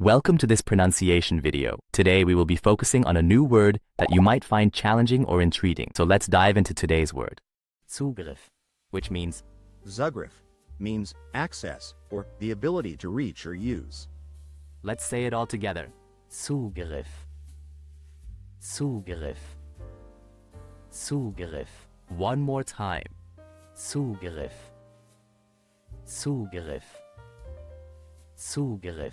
Welcome to this pronunciation video. Today we will be focusing on a new word that you might find challenging or intriguing. So let's dive into today's word. Zugriff, which means Zugriff means access or the ability to reach or use. Let's say it all together. Zugriff. Zugriff. Zugriff. One more time. Zugriff. Zugriff. Zugriff.